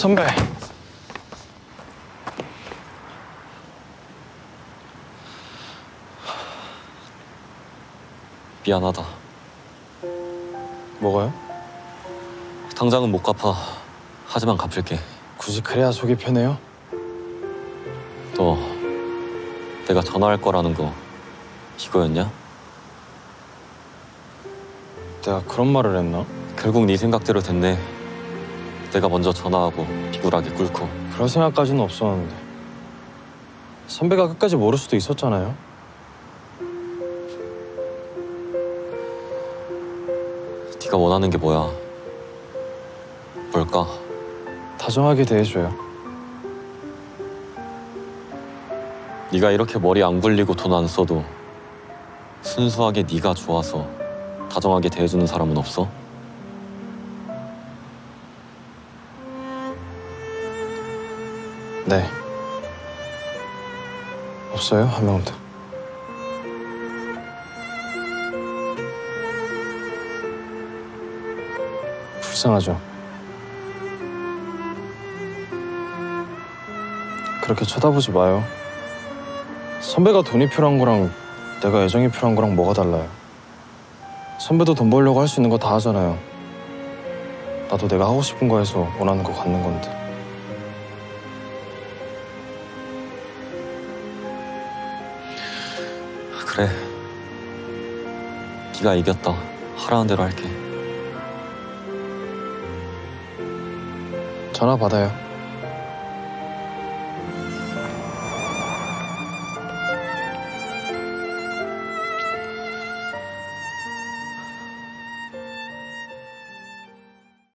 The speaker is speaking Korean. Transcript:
선배. 미안하다. 뭐가요? 당장은 못 갚아. 하지만 갚을게. 굳이 그래야 속이 편해요? 너 내가 전화할 거라는 거 이거였냐? 내가 그런 말을 했나? 결국 네 생각대로 됐네. 내가 먼저 전화하고 비굴하게 꿇고 그럴 생각까지는 없었는데. 선배가 끝까지 모를 수도 있었잖아요. 네가 원하는 게 뭐야? 뭘까? 다정하게 대해줘요. 네가 이렇게 머리 안 굴리고 돈 안 써도 순수하게 네가 좋아서 다정하게 대해주는 사람은 없어? 네. 없어요? 한 명도. 불쌍하죠? 그렇게 쳐다보지 마요. 선배가 돈이 필요한 거랑 내가 애정이 필요한 거랑 뭐가 달라요? 선배도 돈 벌려고 할 수 있는 거 다 하잖아요. 나도 내가 하고 싶은 거 해서 원하는 거 갖는 건데. 그래. 네가 이겼다. 하라는 대로 할게. 전화 받아요.